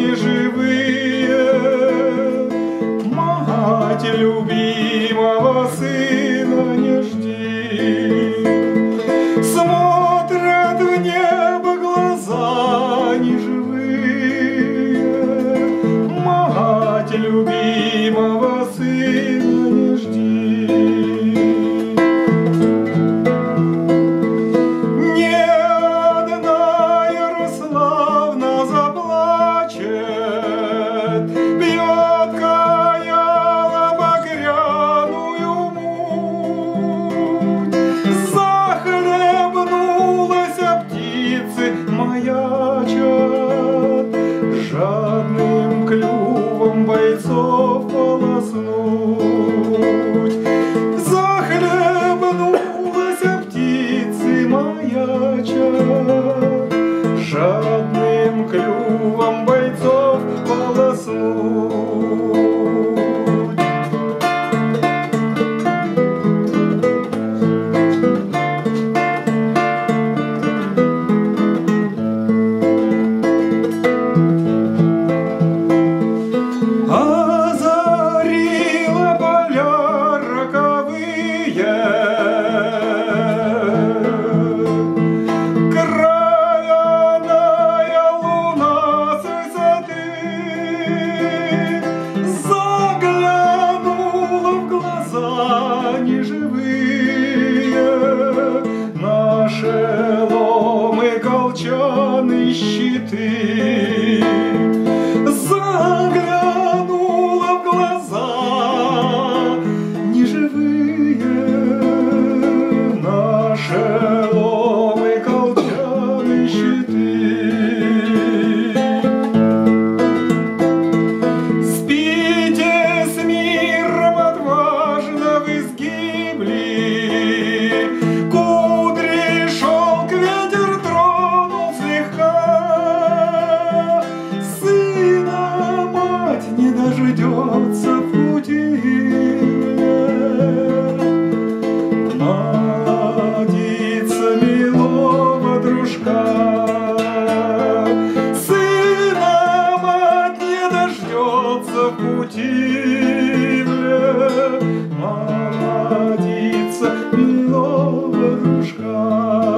Неживые живые, мать любви. fire. Гладится милого дружка. Сына мать не дождется в пути Гладится милого дружка.